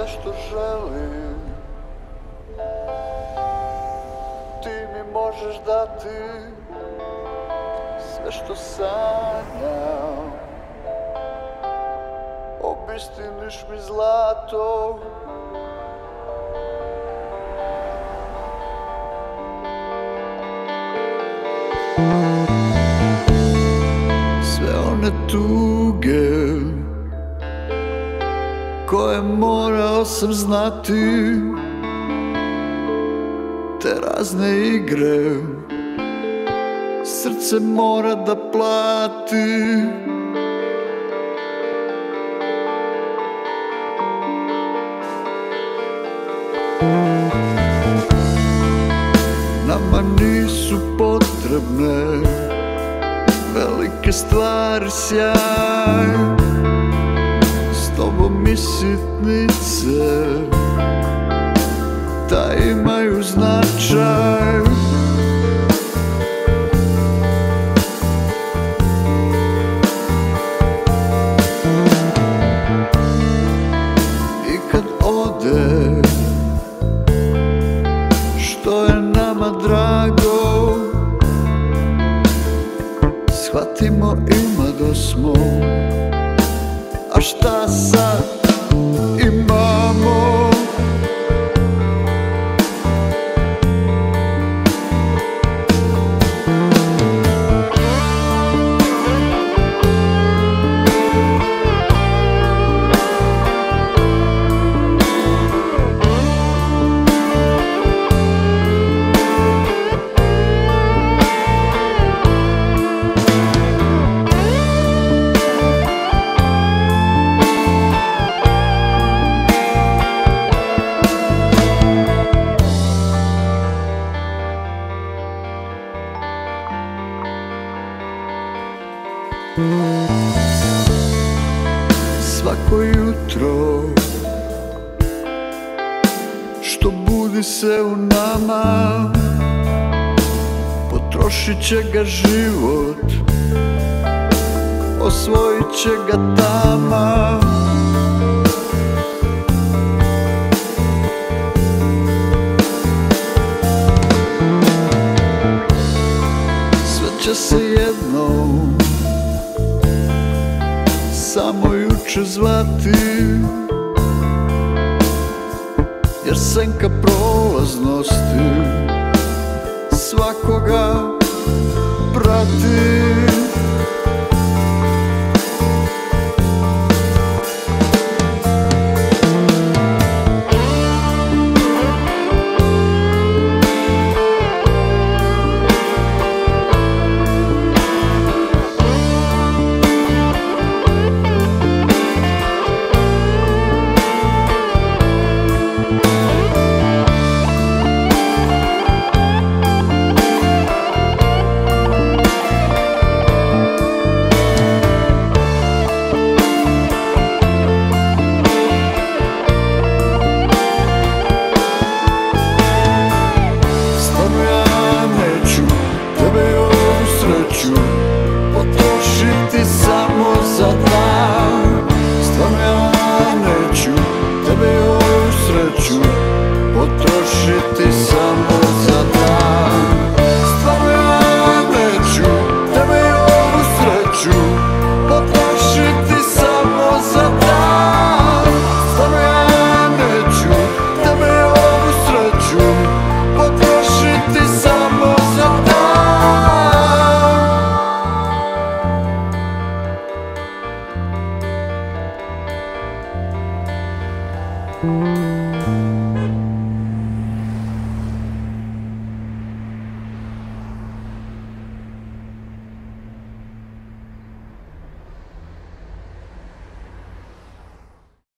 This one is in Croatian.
sve što želim. Ti mi možeš dati sve što sanjam. Obistiniš mi zlato. Sve one tuge koje morao sam znati Te razne igre Srce mora da plati. Nama nisu potrebne Velike stvari sjaj tobom i sitnice Da imaju značaj. I ode Što je nama drago passa Svako jutro Što budi se u nama Potrošit će ga život Osvojit će ga tama. Sve će se jednom samo juče zvati. Jer senka prolaznosti svakoga prati